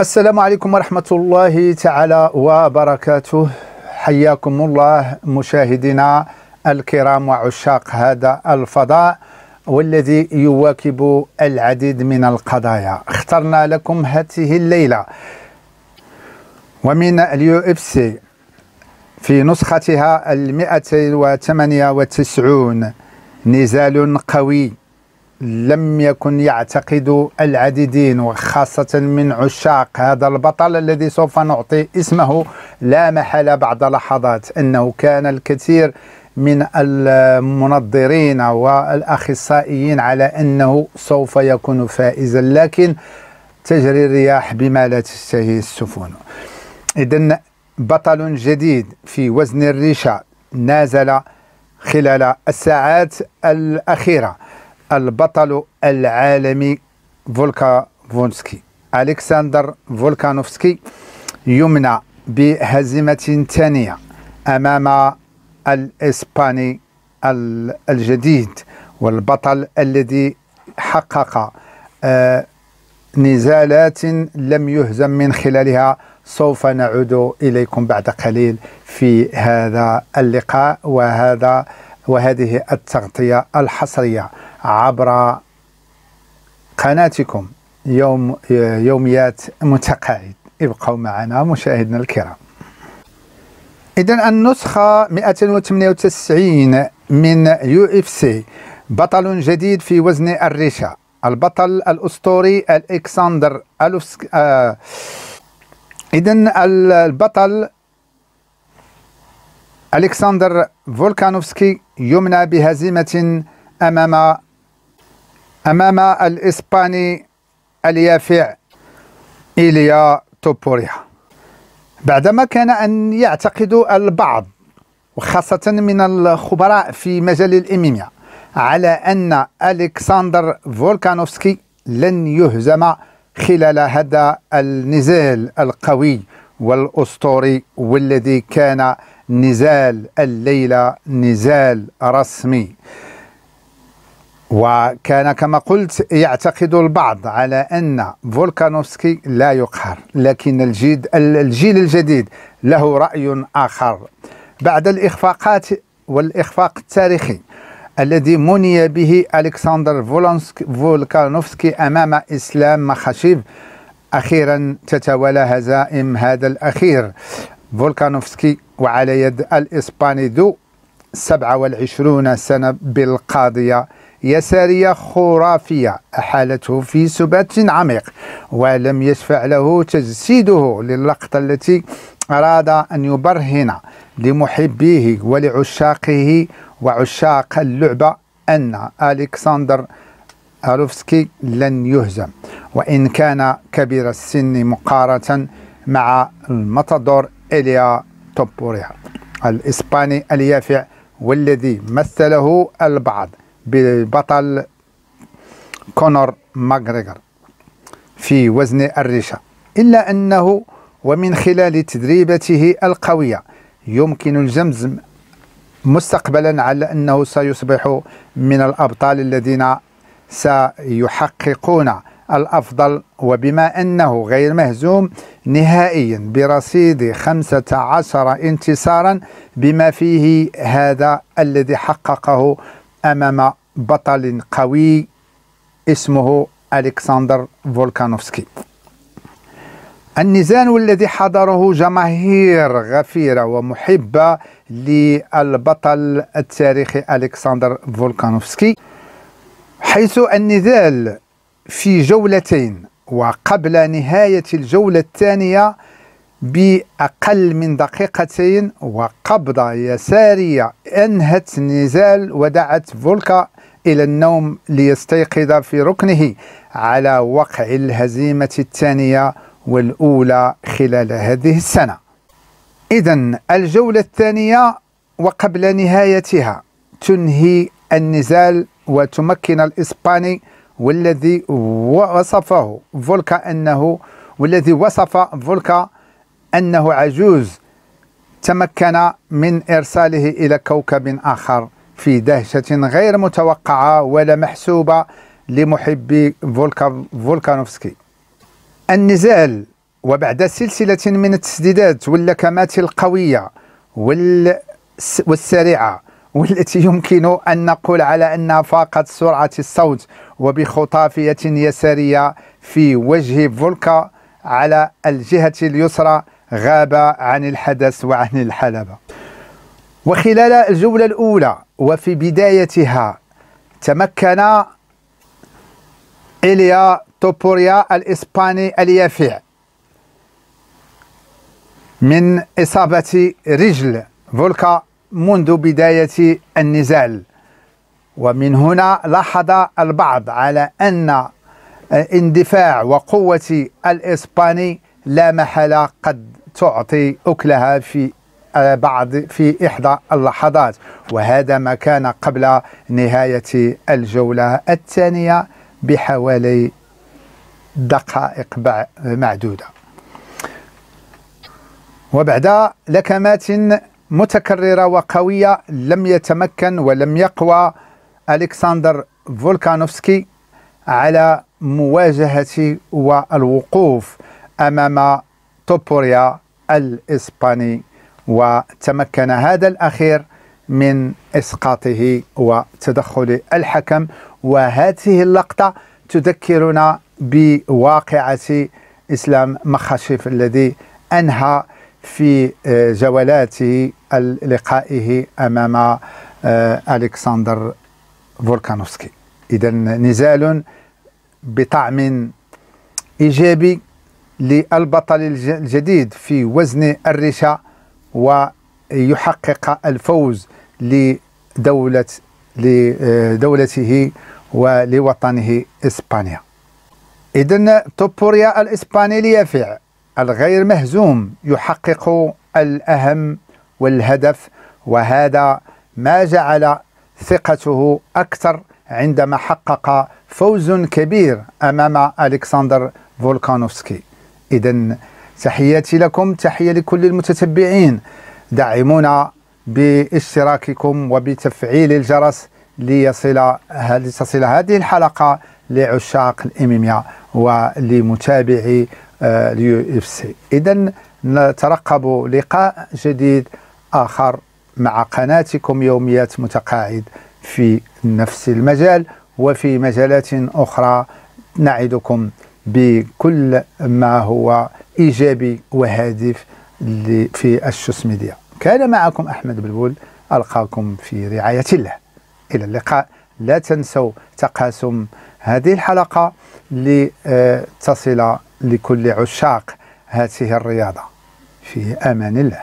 السلام عليكم ورحمة الله تعالى وبركاته. حياكم الله مشاهدينا الكرام وعشاق هذا الفضاء والذي يواكب العديد من القضايا. اخترنا لكم هذه الليلة. ومن ال UFC في نسختها المئتين وثمانية وتسعون. نزال قوي. لم يكن يعتقد العديدين وخاصة من عشاق هذا البطل الذي سوف نعطي اسمه لا محالة بعد لحظات. أنه كان الكثير من المنظرين والأخصائيين على أنه سوف يكون فائزا لكن تجري الرياح بما لا تشتهي السفن. إذا بطل جديد في وزن الريشة نازل خلال الساعات الأخيرة. البطل العالمي فولكانوفسكي ألكسندر فولكانوفسكي يمنى بهزيمة ثانية أمام الإسباني الجديد والبطل الذي حقق آه، نزالات لم يهزم من خلالها سوف نعود إليكم بعد قليل في هذا اللقاء وهذا وهذه التغطية الحصرية. عبر قناتكم. يوم يوميات متقاعد. ابقوا معنا مشاهدينا الكرام. إذا النسخة 298 من UFC. بطل جديد في وزن الريشة البطل الأسطوري الكسندر ألوفسك آه إذا البطل ألكسندر فولكانوفسكي يمنى بهزيمة أمام أمام الإسباني اليافع إيليا توبوريا. بعدما كان أن يعتقد البعض وخاصة من الخبراء في مجال ال MMA على أن ألكسندر فولكانوفسكي لن يهزم خلال هذا النزال القوي والأسطوري والذي كان نزال الليلة نزال رسمي. وكان كما قلت يعتقد البعض على أن فولكانوفسكي لا يقهر لكن الجيل, الجيل الجديد له رأي آخر. بعد الإخفاقات والإخفاق التاريخي الذي مني به ألكسندر فولكانوفسكي أمام إسلام مخاشيف أخيرا تتوالى هزائم هذا الأخير. فولكانوفسكي وعلى يد الإسباني ذو 27 سنة بالقاضية يسارية خرافية أحالته في سبات عميق ولم يشفع له تجسيده للقطة التي أراد أن يبرهن لمحبيه ولعشاقه وعشاق اللعبة أن ألكسندر أروفسكي لن يهزم. وإن كان كبير السن مقارنة مع المطادور إليا توبوريا الإسباني اليافع والذي مثله البعض. ببطل كونور ماغريغر في وزن الريشة. إلا أنه ومن خلال تدريبته القوية يمكن الجمز مستقبلا على أنه سيصبح من الأبطال الذين سيحققون الأفضل وبما أنه غير مهزوم نهائيا برصيد 15 انتصارا بما فيه هذا الذي حققه أمام بطل قوي اسمه ألكسندر فولكانوفسكي. النزال الذي حضره جماهير غفيرة ومحبة للبطل التاريخي ألكسندر فولكانوفسكي. حيث النزال في جولتين وقبل نهاية الجولة الثانية بأقل من دقيقتين وقبضة يسارية أنهت النزال ودعت فولكا إلى النوم ليستيقظ في ركنه على وقع الهزيمة الثانية والأولى خلال هذه السنة. إذا الجولة الثانية وقبل نهايتها تنهي النزال وتمكن الإسباني والذي وصفه فولكا أنه والذي وصف فولكا أنه عجوز تمكن من إرساله إلى كوكب آخر في دهشة غير متوقعة ولا محسوبة لمحبي فولكا فولكانوفسكي. النزال وبعد سلسلة من التسديدات واللكمات القوية والسريعة والتي يمكن أن نقول على أنها فاقت سرعة الصوت وبخطافية يسارية في وجه فولكا على الجهة اليسرى غاب عن الحدث وعن الحلبة. وخلال الجولة الأولى وفي بدايتها تمكن إليا توبوريا الإسباني اليافع من إصابة رجل فولكا منذ بداية النزال. ومن هنا لاحظ البعض على أن اندفاع وقوة الإسباني لا محالة قد تعطي أكلها في بعض في إحدى اللحظات. وهذا ما كان قبل نهاية الجولة الثانية بحوالي دقائق معدودة. وبعد لكمات متكررة وقوية لم يتمكن ولم يقوى ألكسندر فولكانوفسكي على مواجهة والوقوف أمام توبوريا الإسباني وتمكن هذا الأخير من إسقاطه وتدخل الحكم. وهذه اللقطة تذكرنا بواقعة إسلام مخاشف الذي أنهى في آه، جولاته لقائه أمام آه، ألكسندر فولكانوفسكي. إذا نزال بطعم إيجابي للبطل الجديد في وزن الرشا ويحقق الفوز لدولة لدولته ولوطنه إسبانيا. إذا توبوريا الإسباني اليافع الغير مهزوم يحقق الأهم والهدف وهذا ما جعل ثقته أكثر عندما حقق فوز كبير أمام ألكسندر فولكانوفسكي. إذا تحياتي لكم تحية لكل المتتبعين. دعمونا باشتراككم وبتفعيل الجرس ليصل لتصل هذه الحلقة لعشاق ال MMA ولمتابعي آه، ال UFC. إذا نترقب لقاء جديد آخر مع قناتكم يوميات متقاعد في نفس المجال وفي مجالات أخرى. نعدكم بكل ما هو إيجابي وهادف في الشوس ميديا. كان معكم أحمد بلبول ألقاكم في رعاية الله. إلى اللقاء. لا تنسوا تقاسم هذه الحلقة لتصل لكل عشاق هذه الرياضة. في أمان الله.